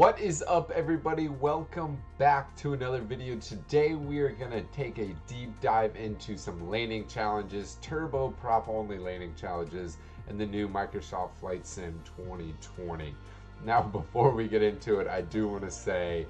What is up everybody? Welcome back to another video. Today we are going to take a deep dive into some landing challenges, turbo prop only landing challenges, and the new Microsoft Flight Sim 2020. Now before we get into it, I do want to say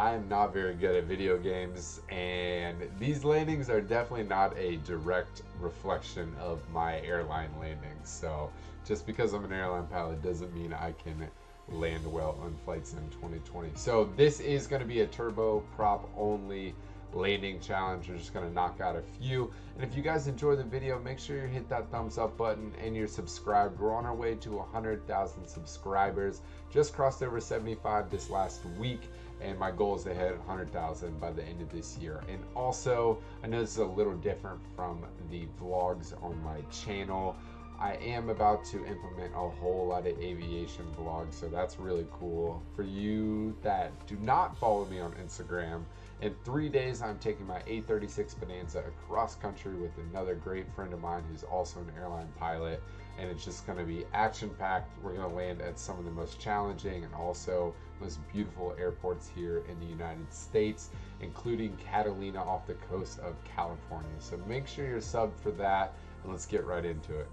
I am not very good at video games and these landings are definitely not a direct reflection of my airline landings. So just because I'm an airline pilot doesn't mean I can land well on Flight Sim 2020. So this is going to be a turbo prop only landing challenge. We're just going to knock out a few. And if you guys enjoy the video, make sure you hit that thumbs up button and you're subscribed. We're on our way to 100,000 subscribers. Just crossed over 75 this last week and my goal is to hit 100,000 by the end of this year. And also, I know this is a little different from the vlogs on my channel. I am about to implement a whole lot of aviation vlogs, so that's really cool. For you that do not follow me on Instagram, in three days I'm taking my A36 Bonanza across country with another great friend of mine who's also an airline pilot, and it's just going to be action packed. We're going to land at some of the most challenging and also most beautiful airports here in the United States, including Catalina off the coast of California. So make sure you're subbed for that, and let's get right into it.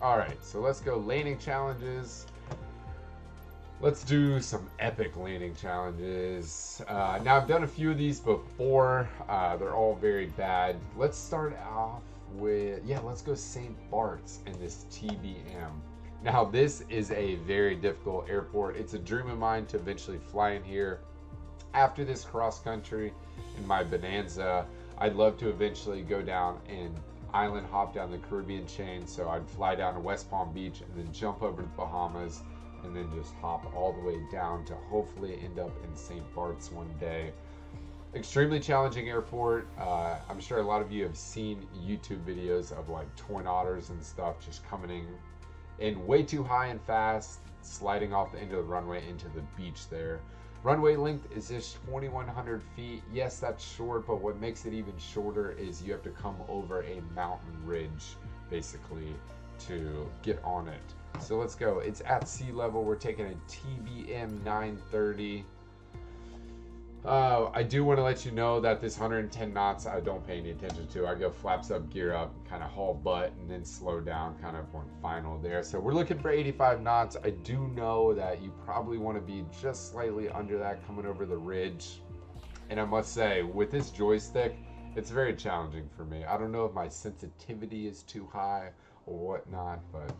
All right, so let's go landing challenges. Let's do some epic landing challenges. Uh, now, I've done a few of these before. Uh, they're all very bad. Let's start off with, yeah, let's go St. Bart's in this TBM. Now, this is a very difficult airport. It's a dream of mine to eventually fly in here. After this cross country in my Bonanza, I'd love to eventually go down and island hop down the Caribbean chain. So I'd fly down to West Palm Beach and then jump over to the Bahamas and then just hop all the way down to hopefully end up in St. Bart's one day. Extremely challenging airport. Uh, I'm sure a lot of you have seen YouTube videos of like twin otters and stuff just coming in, in way too high and fast, sliding off the end of the runway into the beach there. Runway length is just 2,100 feet. Yes, that's short, but what makes it even shorter is you have to come over a mountain ridge, basically, to get on it. So let's go. It's at sea level. We're taking a TBM 930. Uh, I do want to let you know that this 110 knots I don't pay any attention to. I go flaps up, gear up, kind of haul butt, and then slow down kind of on final there. So we're looking for 85 knots. I do know that you probably want to be just slightly under that coming over the ridge. And I must say, with this joystick, it's very challenging for me. I don't know if my sensitivity is too high or whatnot, but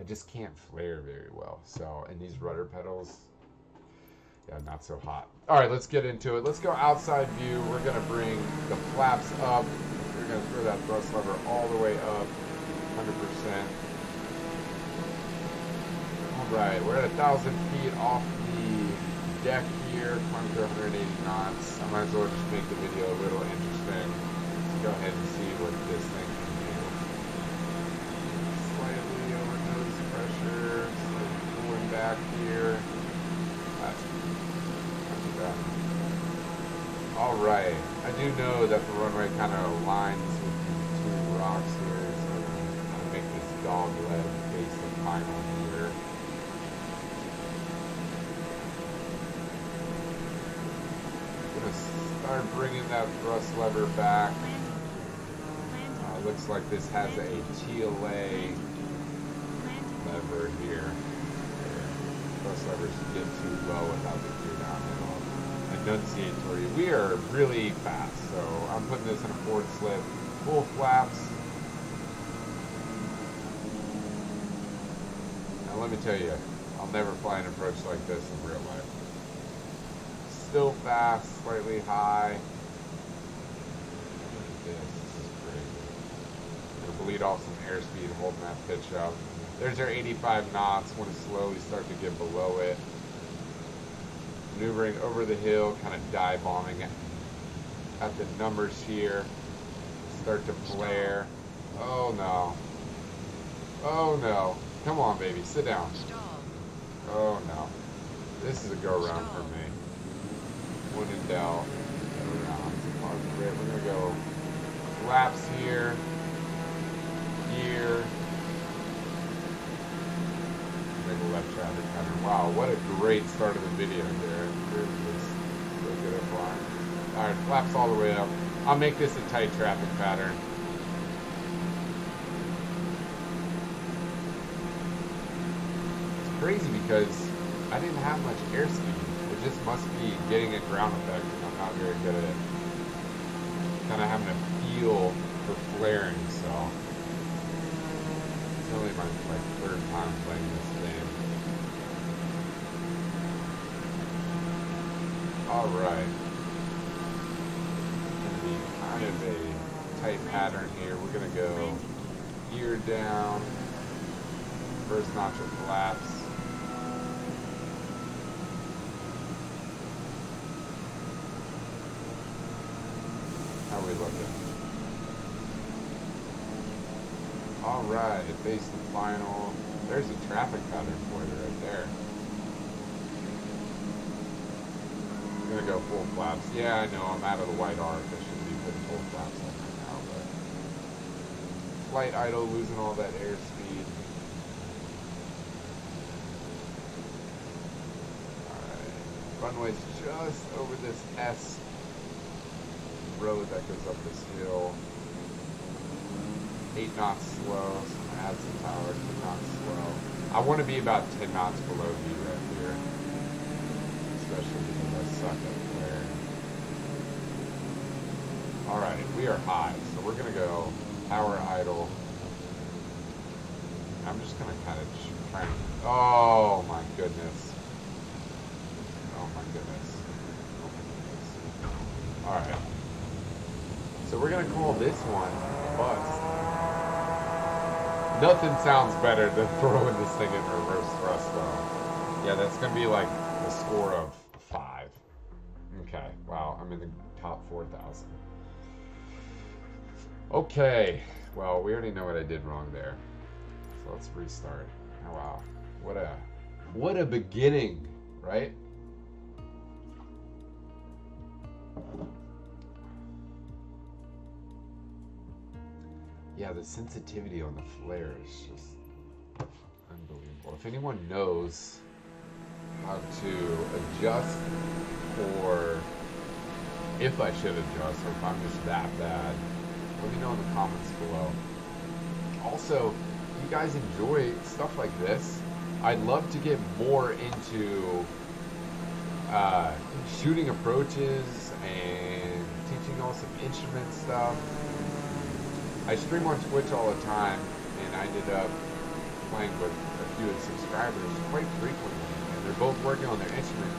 I just can't flare very well. So, and these rudder pedals, yeah, not so hot. All right, let's get into it. Let's go outside view. We're gonna bring the flaps up. We're gonna throw that thrust lever all the way up, 100%. All right, we're at a thousand feet off the deck here, climbing through 180 knots. I might as well just make the video a little interesting. Let's go ahead and see what this thing can do. Slightly over nose pressure, slightly pulling back here. All right. I do know that the runway kind of aligns with these two rocks here, so I'm going to make this dog leg face the final here. going to start bringing that thrust lever back. Uh, looks like this has a TLA lever here. Thrust levers get too low without the gear annunciator. We are really fast, so I'm putting this in a forward slip, full flaps. Now let me tell you, I'll never fly an approach like this in real life. Still fast, slightly high. This, is crazy. Gonna bleed off some airspeed holding that pitch up. There's our 85 knots, want to slowly start to get below it maneuvering over the hill, kind of dive bombing at the numbers here. Start to flare. Oh no. Oh no. Come on, baby. Sit down. Oh no. This is a go round for me. One in doubt. Go round. We're going to go laps here. Gear. Make a left traffic Wow, what a great start of the video there. Alright, flaps all the way up. I'll make this a tight traffic pattern. It's crazy because I didn't have much airspeed. It just must be getting a ground effect I'm not very good at it. Kind of having a feel for flaring, so. It's only my, my third time playing this game. Alright. Kind of a tight pattern here. We're gonna go gear down, first notch of collapse. How are we looking? Alright, face the final. There's a traffic pattern for you right there. I'm gonna go full flaps. Yeah, I know, I'm out of the white arc. I shouldn't be putting full flaps on right now, but flight idle, losing all that airspeed. Alright. Runway's just over this S road that goes up this hill. Eight knots slow, so I'm gonna add some power, ten knots slow. I want to be about ten knots below V right here, especially because I suck at flaring. All right, we are high, so we're gonna go power idle. I'm just gonna kind of try and. Oh my goodness. Oh my goodness. Oh goodness. All right. So we're gonna call this one bust. Nothing sounds better than throwing this thing in reverse thrust though. Yeah, that's gonna be like a score of. Okay, wow, I'm in the top 4,000. Okay, well, we already know what I did wrong there. So let's restart. Oh, wow, what a, what a beginning, right? yeah, the sensitivity on the flare is just unbelievable. If anyone knows how to adjust or if I should adjust or if I'm just that bad, let me know in the comments below. Also, you guys enjoy stuff like this, I'd love to get more into uh, shooting approaches and teaching all some instrument stuff. I stream on Twitch all the time, and I ended up playing with a few subscribers quite frequently, they're both working on their instrument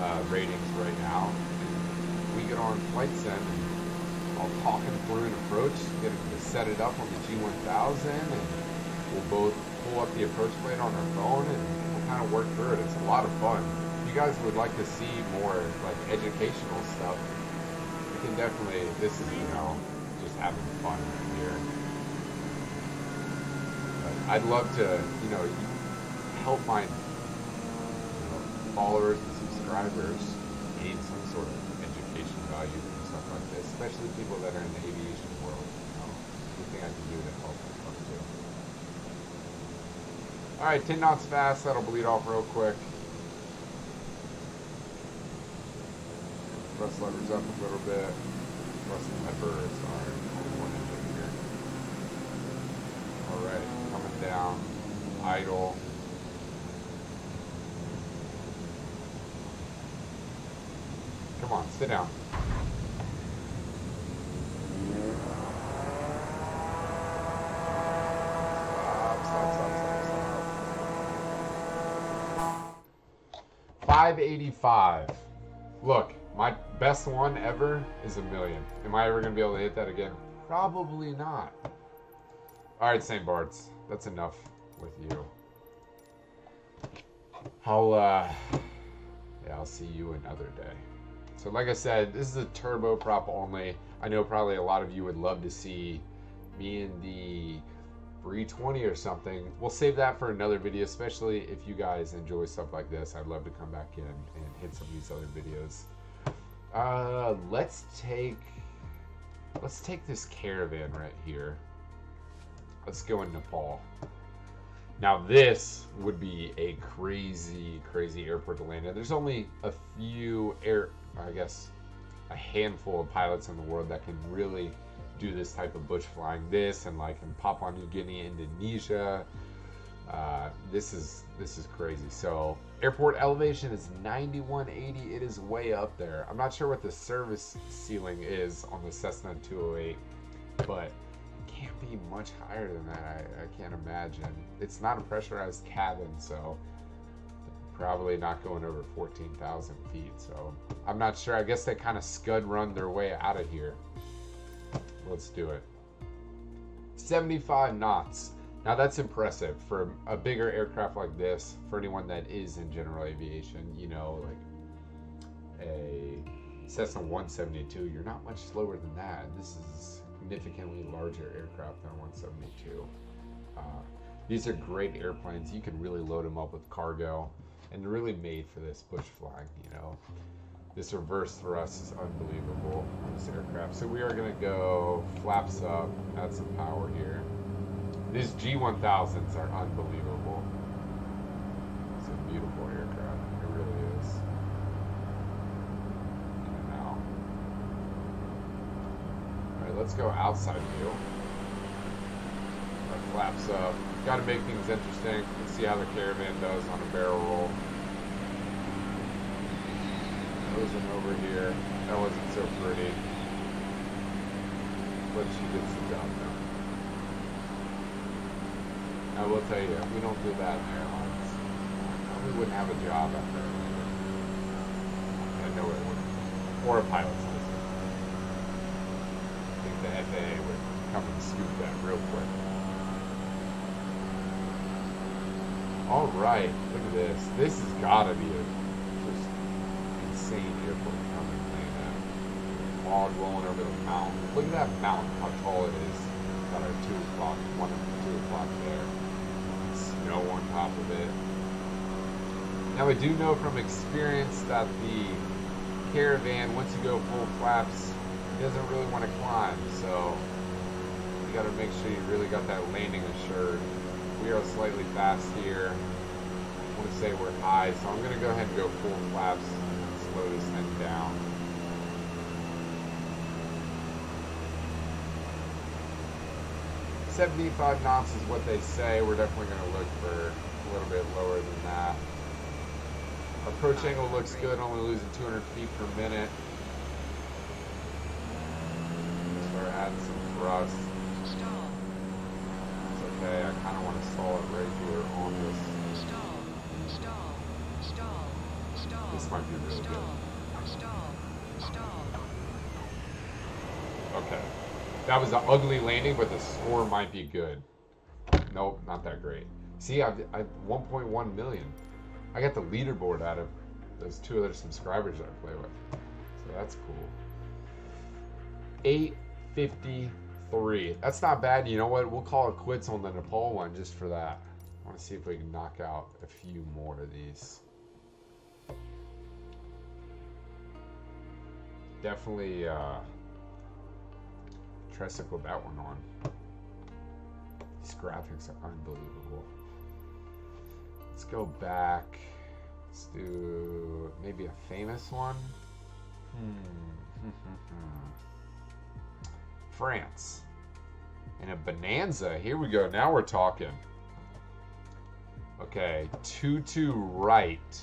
uh, ratings right now. And we get on Flight Sim, and I'll talk them through an approach, get them to set it up on the G1000, and we'll both pull up the approach plate on our phone, and we'll kind of work through it. It's a lot of fun. If you guys would like to see more like educational stuff, you can definitely. This is you know just having fun here. But I'd love to, you know, help my followers and subscribers gain some sort of education value from stuff like this, especially people that are in the aviation world. You know, anything I can do to help them love too. All right, 10 knots fast. That'll bleed off real quick. Thrust levers up a little bit. Thrust levers are Alright, coming down, idle. Come on, sit down. Stop, stop, stop, stop, stop. 585. Look, my best one ever is a million. Am I ever going to be able to hit that again? Probably not. Alright, St. Bart's. That's enough with you. I'll, uh... Yeah, I'll see you another day. So like I said, this is a turboprop only. I know probably a lot of you would love to see me in the 320 or something. We'll save that for another video, especially if you guys enjoy stuff like this. I'd love to come back in and hit some of these other videos. Uh, let's take... Let's take this caravan right here. Let's go in Nepal. Now this would be a crazy, crazy airport to land in. There's only a few air, I guess, a handful of pilots in the world that can really do this type of bush flying. This and like in Papua New Guinea, Indonesia. Uh, this is this is crazy. So airport elevation is 9180. It is way up there. I'm not sure what the service ceiling is on the Cessna 208, but it can't be much higher than that. I, I can't imagine. It's not a pressurized cabin, so probably not going over 14,000 feet. So I'm not sure. I guess they kind of scud run their way out of here. Let's do it. 75 knots. Now that's impressive for a bigger aircraft like this. For anyone that is in general aviation, you know, like a Cessna 172, you're not much slower than that. This is significantly larger aircraft than 172. Uh, these are great airplanes. You can really load them up with cargo, and really made for this bush flying. You know, this reverse thrust is unbelievable on this aircraft. So we are going to go flaps up, add some power here. These G1000s are unbelievable. It's a beautiful aircraft. It really is. Now. Alright, let's go outside view. Flaps up. Gotta make things interesting. Let's see how the caravan does on a barrel roll. Nosing over here. That wasn't so pretty. But she gets the job done. I will tell you, we don't do that in airlines, uh, we wouldn't have a job after. I know it wouldn't. Or a pilot's license. I think the FAA would come and scoop that real quick. All right, look at this. This has got to be a just insane airport coming in. Fog rolling over the mountain. Look at that mountain, how tall it is. Got our two o'clock, one two o'clock there snow on top of it. Now I do know from experience that the caravan, once you go full flaps, doesn't really want to climb, so you got to make sure you really got that landing assured. We are slightly fast here. I want to say we're high, so I'm going to go ahead and go full flaps and slow this thing down. 75 knots is what they say. We're definitely going to look for a little bit lower than that. Approach angle looks good, only losing 200 feet per minute. Start adding some thrust. Okay, I kind of want to stall it right here on this. stall stall This might be really good. Okay. That was an ugly landing, but the score might be good. Nope, not that great. See, I've, I've 1.1 million. I got the leaderboard out of those two other subscribers that I play with. So that's cool. 853. That's not bad. You know what? We'll call it quits on the Nepal one just for that. I want to see if we can knock out a few more of these. Definitely uh, tricycle that one on. These graphics are unbelievable. Let's go back. Let's do maybe a famous one. Hmm. France. And a Bonanza. Here we go. Now we're talking. Okay, 2-2 right.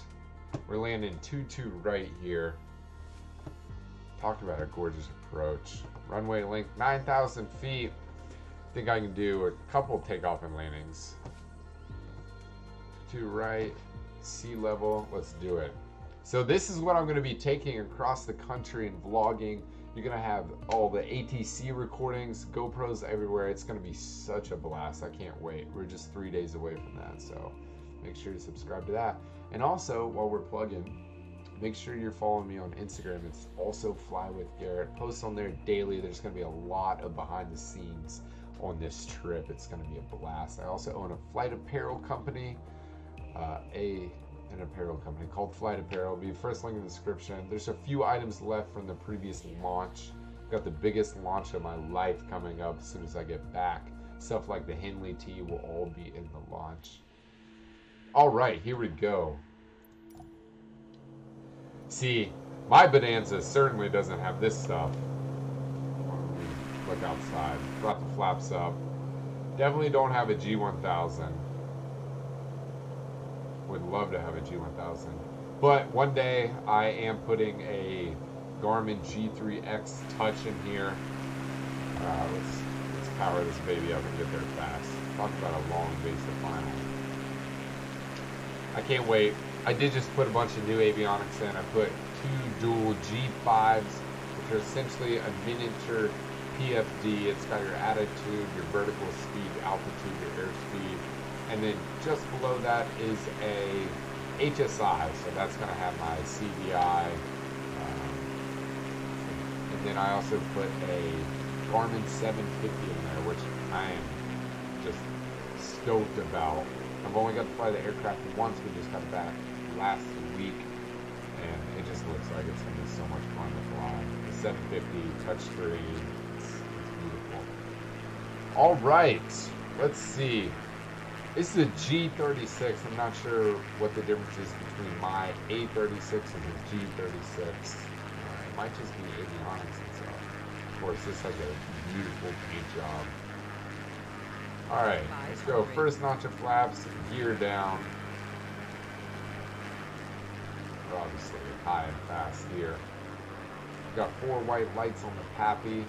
We're landing 2-2 right here. Talk about a gorgeous approach. Runway length 9,000 feet. I think I can do a couple takeoff and landings. To right, sea level. Let's do it. So this is what I'm going to be taking across the country and vlogging. You're going to have all the ATC recordings, GoPros everywhere. It's going to be such a blast. I can't wait. We're just three days away from that. So make sure to subscribe to that. And also, while we're plugging, make sure you're following me on Instagram. It's also Fly with Garrett. Post on there daily. There's going to be a lot of behind the scenes on this trip. It's going to be a blast. I also own a flight apparel company, uh, a an apparel company called Flyt Apparel. It'll be first link in the description. There's a few items left from the previous launch. Got the biggest launch of my life coming up as soon as I get back. Stuff like the Henley tee will all be in the launch. All right, here we go. See, my Bonanza certainly doesn't have this stuff. Look outside. Brought the flaps up. Definitely don't have a G1000. Would love to have a G1000. But one day I am putting a Garmin G3X Touch in here. Uh, let's, let's power this baby up and get there fast. Talk about a long base final. I can't wait. I did just put a bunch of new avionics in. I put two dual G5s, which are essentially a miniature PFD. It's got your attitude, your vertical speed, altitude, your airspeed. And then just below that is a HSI, so that's going to have my CDI. Um, and then I also put a Garmin 750 in there, which I am just stoked about. I've only got to fly the aircraft once. We just got back last week, and it just looks like it's going to be so much fun to fly. The 750 touchscreen, it's, it's beautiful. All right, let's see. This is a G36. I'm not sure what the difference is between my A36 and the G36. Uh, it might just be avionics stuff. Of course, this has a beautiful paint job. Alright, let's go. First notch of flaps, gear down. We're obviously high and fast here. Got four white lights on the PAPI.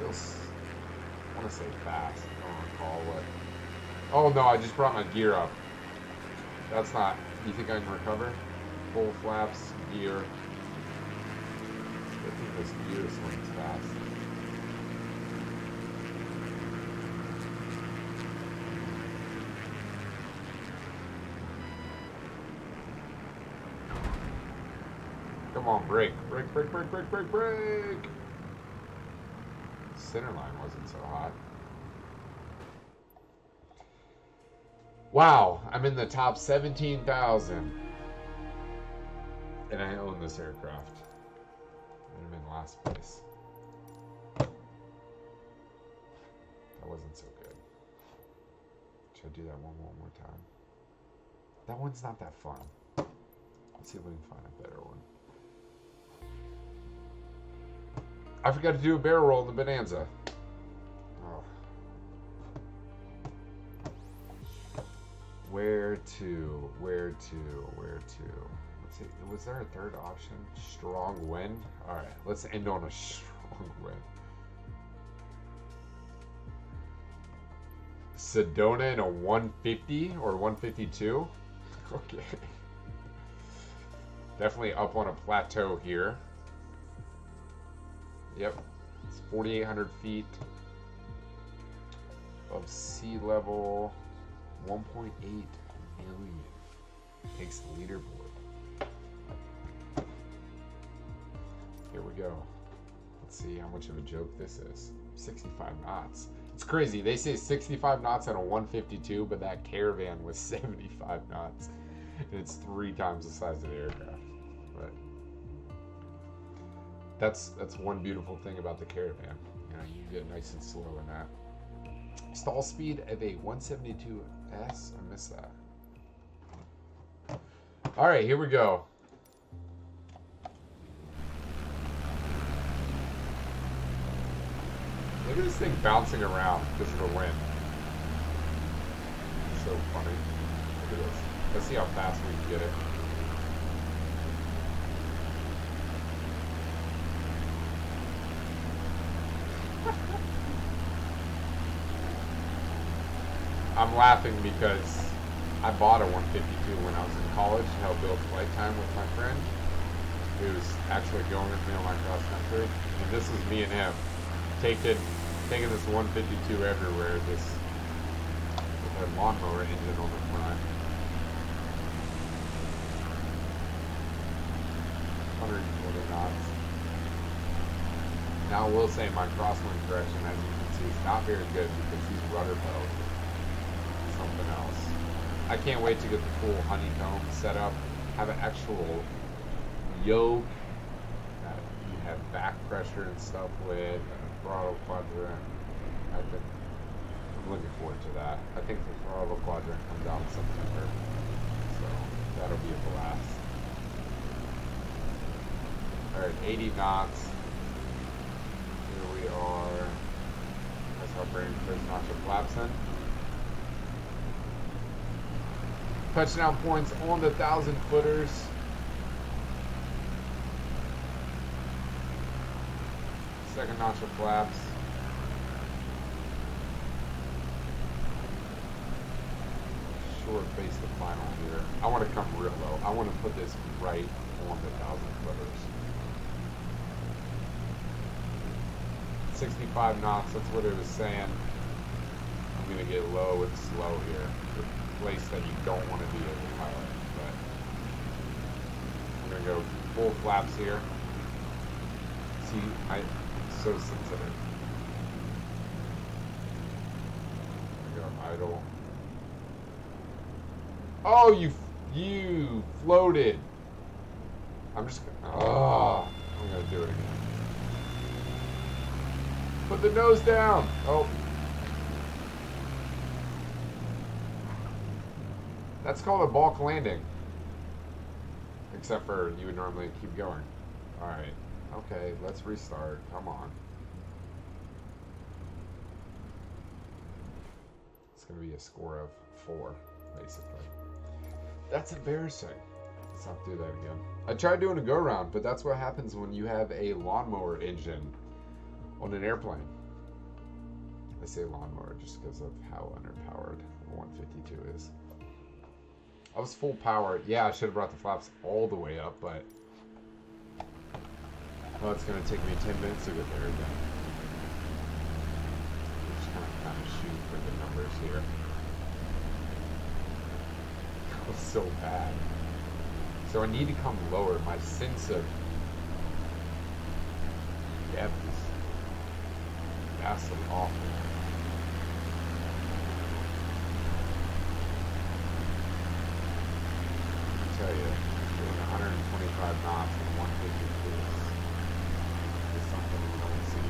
I want to say fast. I don't recall what. Oh no, I just brought my gear up. That's not. You think I can recover? Full flaps, gear. I think this gear swings fast. Come on, brake. Brake, brake, brake, brake, brake, brake. Center line wasn't so hot. Wow, I'm in the top 17,000. And I own this aircraft. I'm in last place. That wasn't so good. Should I do that one, one more time? That one's not that fun. Let's see if we can find a better one. I forgot to do a barrel roll in the Bonanza. Oh. Where to? Where to? Where to? Let's see. Was there a third option? Strong wind? Alright, let's end on a strong wind. Sedona in a 150 or 152? Okay. Definitely up on a plateau here. Yep, it's 4,800 feet of sea level, 1.8 million. Takes the leaderboard. Here we go. Let's see how much of a joke this is. 65 knots. It's crazy. They say 65 knots on a 152, but that caravan was 75 knots. And it's three times the size of the aircraft. But that's that's one beautiful thing about the caravan. You know, you get nice and slow in that. Stall speed of a 172S. I missed that. All right, here we go. Look at this thing bouncing around because of the wind. So funny. Look at this. Let's see how fast we can get it. I'm laughing because I bought a 152 when I was in college to help build flight time with my friend who's actually going with me on my cross country. And this is me and him taking taking this 152 everywhere, this with a lawnmower engine on the front. 140 knots. Now I will say my crosswind correction, as you can see, is not very good because these rudder pedals something else. I can't wait to get the full honeycomb set up. Have an actual yoke that you have back pressure and stuff with throttle quadrant. I think I'm looking forward to that. I think the throttle quadrant comes out in September, so that'll be a blast. All right, 80 knots. Here we are. That's first notch of flaps in. Touchdown points on the thousand footers. Second notch of flaps. Short base the final here. I want to come real low. I want to put this right on the thousand footers. 65 knots, that's what it was saying. I'm gonna get low and slow here. The place that you don't want to be as a pilot. But I'm gonna go full flaps here. See, I am so sensitive. I go idle. Oh, you you floated. I'm just. Oh, I'm gonna do it again. Put the nose down. Oh. That's called a balk landing. Except for you would normally keep going. Alright. Okay, let's restart. Come on. It's going to be a score of four, basically. That's embarrassing. Let's not do that again. I tried doing a go round, but that's what happens when you have a lawnmower engine on an airplane. I say lawnmower just because of how underpowered the 152 is. I was full power. Yeah, I should have brought the flaps all the way up, but well, it's going to take me 10 minutes to get there again. I'm Just kind of, kind of shoot for the numbers here. That was so bad. So I need to come lower. My sense of depth is vastly off. I tell you, doing 125 knots and 152 is something we don't see.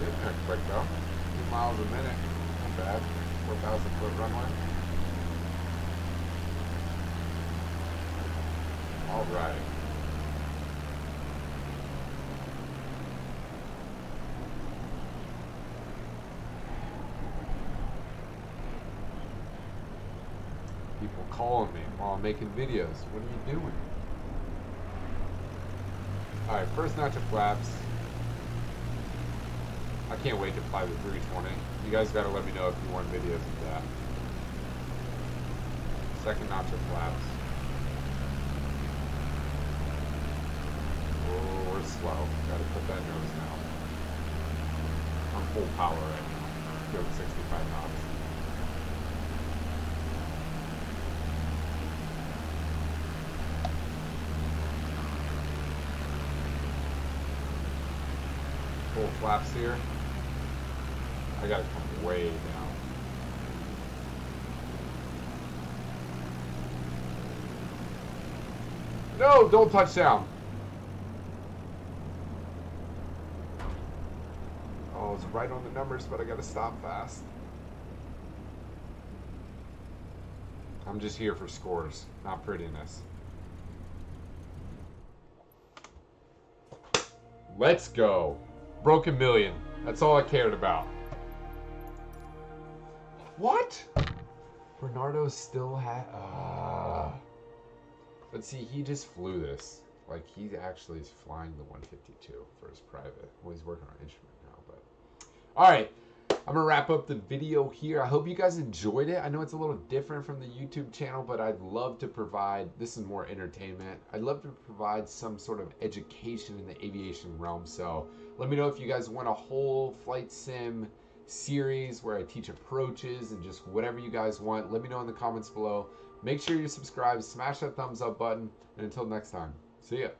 There quick though. Two miles a minute. Not bad. 4,000 foot runway. All right. People calling me while I'm making videos. What are you doing? Alright, first notch of flaps. I can't wait to fly the 320. You guys gotta let me know if you want videos of that. Second notch of flaps. Oh, we're slow. Gotta put that nose now. I'm full power right now. Doing 65 knots. Flaps here. I gotta come way down. No, don't touch down. Oh, it's right on the numbers, but I gotta stop fast. I'm just here for scores, not prettiness. Let's go. Broken million. That's all I cared about. What? Bernardo still had. Uh, but see, he just flew this. Like he actually is flying the 152 for his private. Well, he's working on instrument now, but all I'm gonna wrap up the video here. I hope you guys enjoyed it. I know it's a little different from the YouTube channel, but I'd love to provide. This is more entertainment. I'd love to provide some sort of education in the aviation realm. So let me know if you guys want a whole flight sim series where I teach approaches and just whatever you guys want. Let me know in the comments below. Make sure you subscribe, smash that thumbs up button, and until next time, see ya.